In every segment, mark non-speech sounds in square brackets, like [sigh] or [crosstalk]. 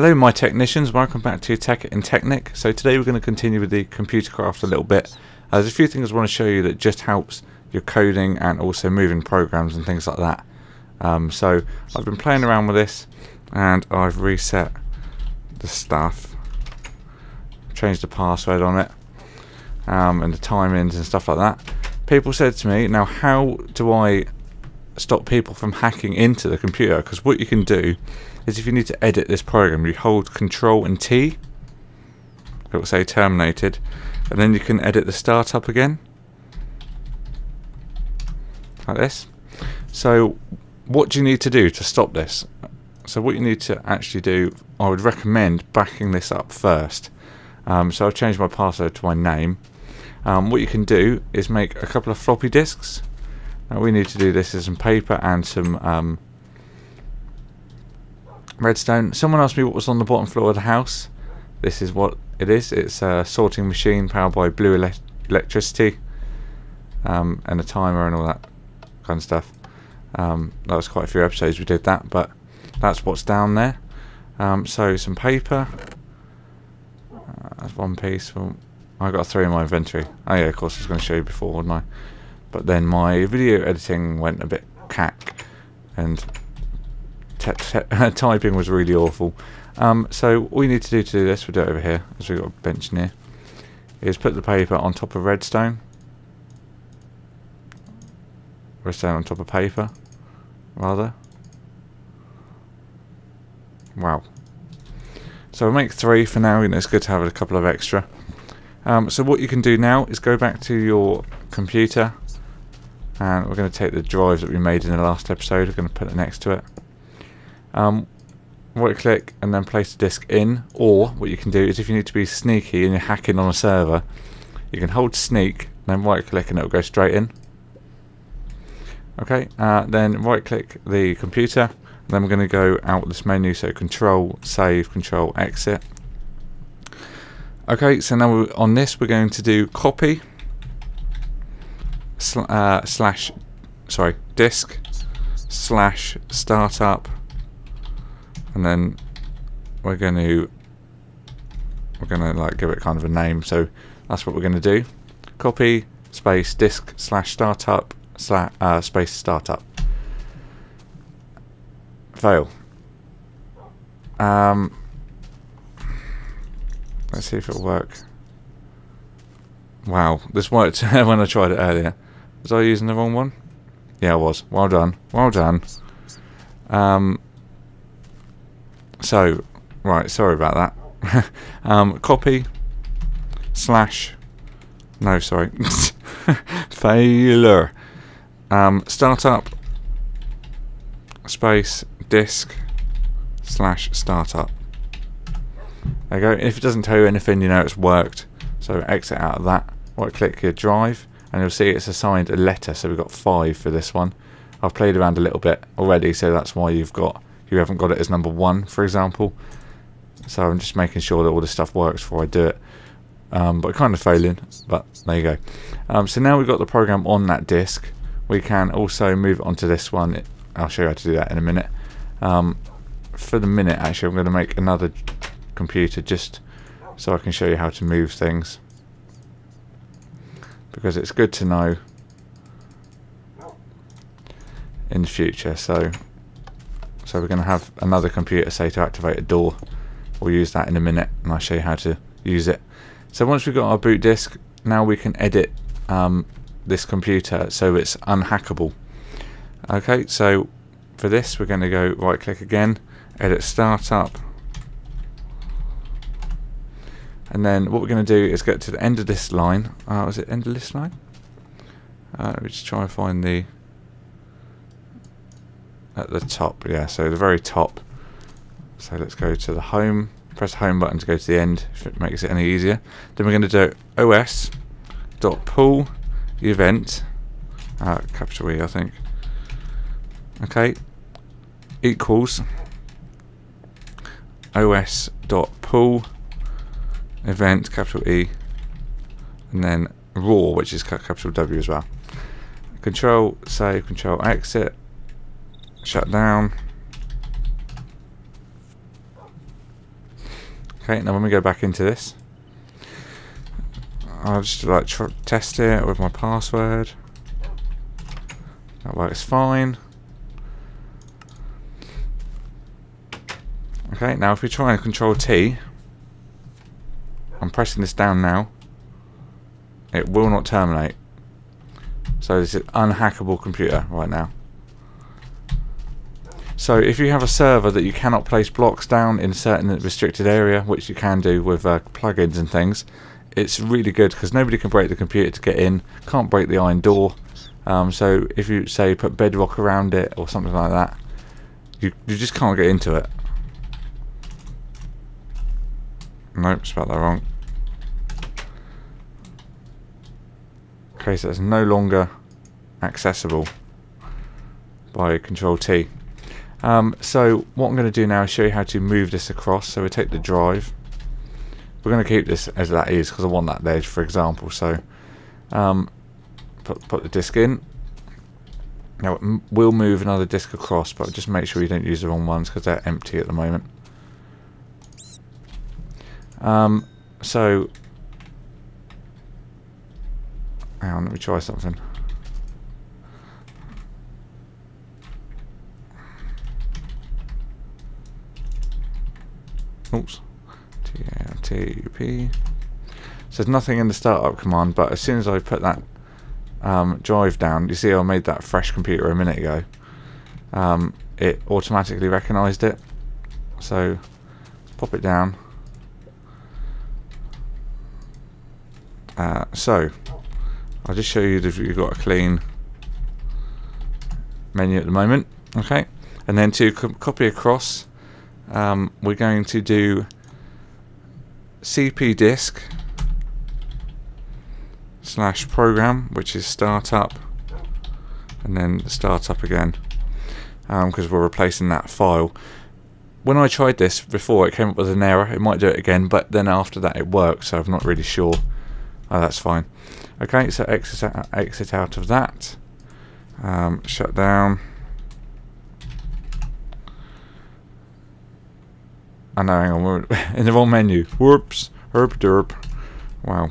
Hello my technicians, welcome back to Tekkit Technic. So today we're going to continue with the computer craft a little bit. Uh, there's a few things I want to show you that just helps your coding and also moving programs and things like that. Um, so I've been playing around with this and I've reset the stuff, changed the password on it um, and the timings and stuff like that. People said to me, now how do I stop people from hacking into the computer? Because what you can do is if you need to edit this program, you hold Control and T. It will say terminated, and then you can edit the startup again, like this. So, what do you need to do to stop this? So, what you need to actually do, I would recommend backing this up first. Um, so, I've changed my password to my name. Um, what you can do is make a couple of floppy disks. Now, we need to do this with some paper and some um, redstone. Someone asked me what was on the bottom floor of the house. This is what it is. It's a sorting machine powered by blue ele electricity um, and a timer and all that kind of stuff. Um, that was quite a few episodes we did that, but that's what's down there. Um, so some paper. Uh, that's one piece. Well, I got three in my inventory. Oh yeah, of course I was going to show you before, wouldn't I? But then my video editing went a bit cack, and [laughs] typing was really awful. Um, so all you need to do to do this, we'll do it over here, as we've got a bench near, is put the paper on top of redstone. Redstone on top of paper, rather. Wow. So we'll make three for now, and it's good to have a couple of extra. Um, so what you can do now is go back to your computer, and we're going to take the drives that we made in the last episode, we're going to put it next to it. Um, right click and then place the disk in or what you can do is if you need to be sneaky and you're hacking on a server you can hold sneak and then right click and it will go straight in. Okay uh, then right click the computer and then we're going to go out this menu so control save control exit. Okay so now on this we're going to do copy sl uh, slash sorry disk slash startup and then we're going to we're going to like give it kind of a name. So that's what we're going to do. Copy space disk slash startup slash uh, space startup. Fail. Um, let's see if it'll work. Wow this worked [laughs] when I tried it earlier. Was I using the wrong one? Yeah I was. Well done. Well done. Um, so, right, sorry about that. [laughs] um, copy slash no, sorry, [laughs] failure. Um, startup space disk slash startup. There you go. If it doesn't tell you anything, you know it's worked. So exit out of that. Right click your drive, and you'll see it's assigned a letter. So we've got five for this one. I've played around a little bit already, so that's why you've got you haven't got it as number one, for example. So I'm just making sure that all this stuff works before I do it. Um, but kind of failing, but there you go. Um, so now we've got the program on that disk. We can also move on to this one. I'll show you how to do that in a minute. Um, for the minute, actually, I'm going to make another computer just so I can show you how to move things. Because it's good to know in the future. So so we're going to have another computer say to activate a door. We'll use that in a minute and I'll show you how to use it. So once we've got our boot disk, now we can edit um, this computer so it's unhackable. Okay, so for this we're going to go right click again, edit startup. And then what we're going to do is get to the end of this line. Uh, was it end of this line? Uh, let me just try and find the at the top yeah so the very top. So let's go to the home press home button to go to the end if it makes it any easier. Then we're going to do os dot pull event uh, capital E I think. Okay equals os dot pull event capital E and then raw which is capital W as well. Control save control exit shut down. Okay, now when we go back into this, I'll just like test it with my password. That works fine. Okay, now if we try and control T, I'm pressing this down now, it will not terminate. So this is an unhackable computer right now. So if you have a server that you cannot place blocks down in a certain restricted area, which you can do with uh, plugins and things, it's really good because nobody can break the computer to get in, can't break the iron door. Um, so if you say put bedrock around it or something like that, you you just can't get into it. Nope, spelled that wrong. Okay, so it's no longer accessible by Control T. Um, so what I'm going to do now is show you how to move this across. So we take the drive. We're going to keep this as that is because I want that there, for example. So um, put, put the disk in. Now we'll move another disk across, but just make sure you don't use the wrong ones because they're empty at the moment. Um, so, hang on, let me try something. Oops. TP. So there's nothing in the startup command, but as soon as I put that um, drive down, you see I made that fresh computer a minute ago. Um, it automatically recognised it. So pop it down. Uh, so I'll just show you that you've got a clean menu at the moment. Okay, and then to copy across um, we're going to do cp disk slash program which is startup and then startup again because um, we're replacing that file. When I tried this before it came up with an error. It might do it again but then after that it worked so I'm not really sure. Oh that's fine. Okay so exit out, exit out of that. Um, shut down Ah, I know, hang on, we're [laughs] in the wrong menu. Whoops. Herp derp. Wow.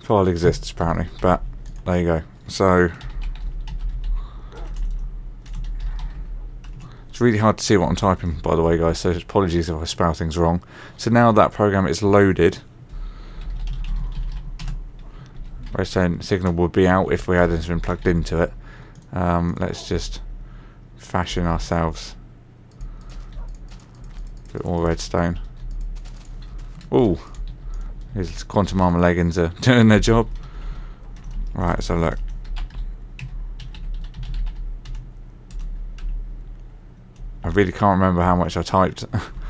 File exists apparently, but there you go. So It's really hard to see what I'm typing, by the way, guys, so apologies if I spell things wrong. So now that program is loaded, redstone signal would be out if we had anything plugged into it. Um, let's just fashion ourselves a bit more redstone. Ooh, his quantum armor leggings are [laughs] doing their job. Right, so look. I really can't remember how much I typed. [laughs]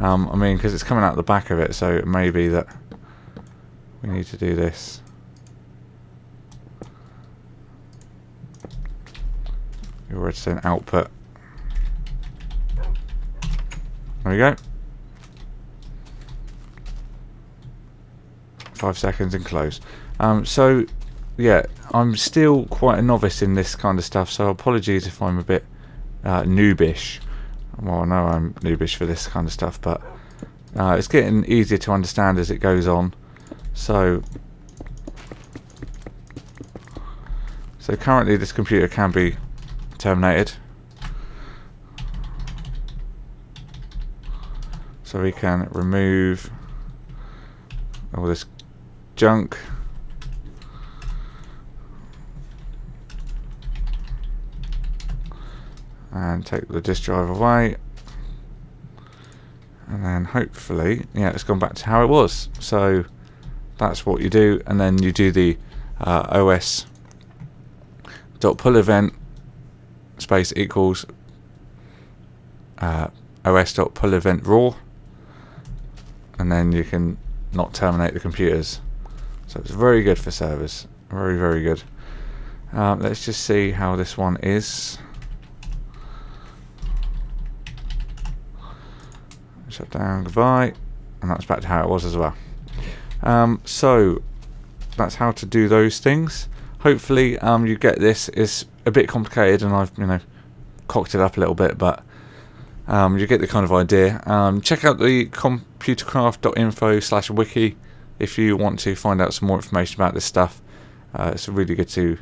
Um, I mean, because it's coming out the back of it, so it may be that we need to do this. Your redstone output. There we go. Five seconds and close. Um, so, yeah, I'm still quite a novice in this kind of stuff, so apologies if I'm a bit uh, noobish. Well, I know I'm noobish for this kind of stuff, but uh, it's getting easier to understand as it goes on. So, so currently this computer can be terminated. So we can remove all this junk. And take the disk drive away. And then hopefully yeah it's gone back to how it was. So that's what you do. And then you do the uh, os dot pull event space equals uh, os dot pull event raw. And then you can not terminate the computers. So it's very good for servers very very good. Um, let's just see how this one is Shut down, goodbye. and that's back to how it was as well. Um, so that's how to do those things. Hopefully, um, you get this. It's a bit complicated, and I've you know cocked it up a little bit, but um, you get the kind of idea. Um, check out the computercraft.info slash wiki if you want to find out some more information about this stuff. Uh, it's really good to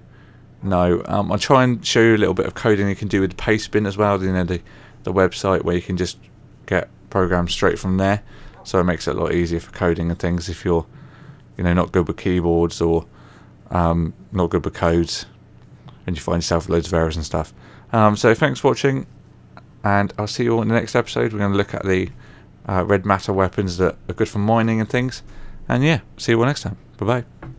know. Um, I'll try and show you a little bit of coding you can do with Pastebin as well. You know the the website where you can just get programs straight from there. So it makes it a lot easier for coding and things if you're you know not good with keyboards or um, not good with codes and you find yourself loads of errors and stuff. Um, so thanks for watching and I'll see you all in the next episode. We're going to look at the uh, red matter weapons that are good for mining and things. And yeah, see you all next time. Bye bye.